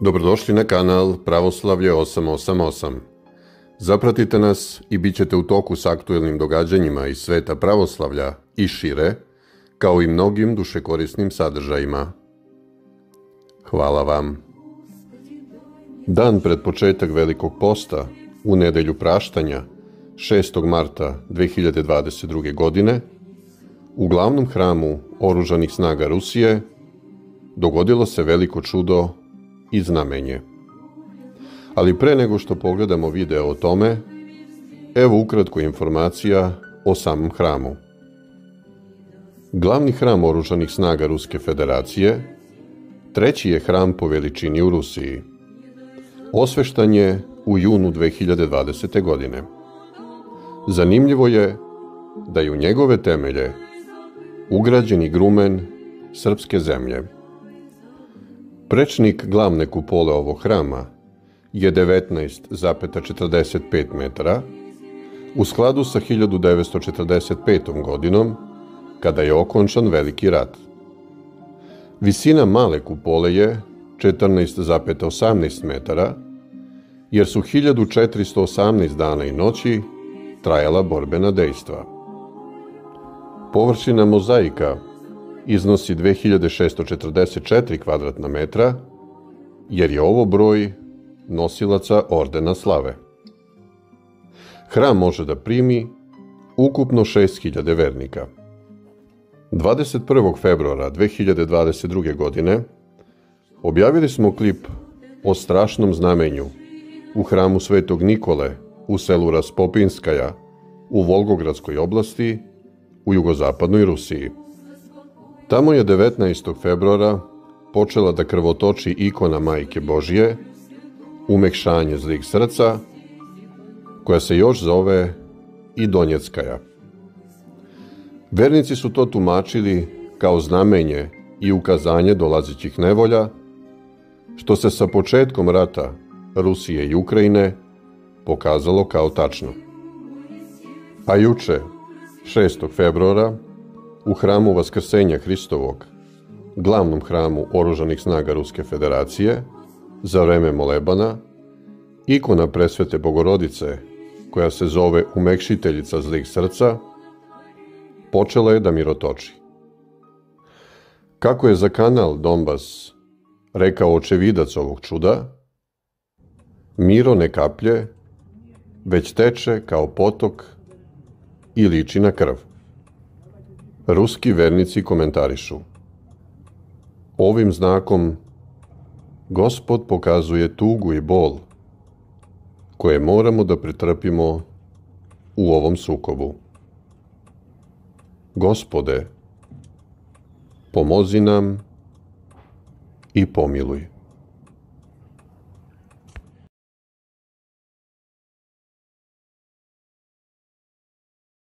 Dobrodošli na kanal Pravoslavlje 888. Zapratite nas i bit ćete u toku s aktuelnim događanjima iz sveta pravoslavlja i šire, kao i mnogim dušekorisnim sadržajima. Hvala vam. Dan pred početak Velikog posta, u nedelju praštanja, 6. marta 2022. godine, u glavnom hramu Oružanih snaga Rusije dogodilo se veliko čudo i znamenje. Ali pre nego što pogledamo video o tome, evo ukratko informacija o samom hramu. Glavni hram Oružanih snaga Ruske federacije treći je hram po veličini u Rusiji. Osveštan je u junu 2020. godine. Zanimljivo je da je u njegove temelje ugrađeni grumen srpske zemlje. Prečnik glavne kupole ovog hrama je 19,45 metara, u skladu sa 1945. godinom, kada je okončan Veliki rat. Visina male kupole je 14,18 metara, jer su 1418 dana i noći trajala borbena dejstva. Površina mozaika iznosi 2644 kvadratna metra, jer je ovo broj nosilaca ordena slave. Hram može da primi ukupno 6000 vernika. 21. februara 2022. godine objavili smo klip o strašnom znamenju u hramu Svetog Nikole u selu Raspopinskaja u Volgogradskoj oblasti u jugozapadnoj Rusiji. Tamo je 19. februara počela da krvotoči ikona Majke Božije, umekšanje zlih srca, koja se još zove i Donjeckaja. Vernici su to tumačili kao znamenje i ukazanje dolazećih nevolja, što se sa početkom rata Rusije i Ukrajine pokazalo kao tačno. A juče, 6. februara, u hramu Vaskrsenja Hristovog, glavnom hramu Oružanih snaga Ruske federacije, za vreme molebana, ikona presvete Bogorodice, koja se zove Umekšiteljica zlih srca, počela je da mirotoči. Kako je za kanal Donbas rekao očevidac ovog čuda, miro ne kaplje, već teče kao potok i liči na krv. Ruski vernici komentarišu. Ovim znakom Gospod pokazuje tugu i bol koje moramo da pretrpimo u ovom sukobu. Gospode, pomozi nam i pomiluj.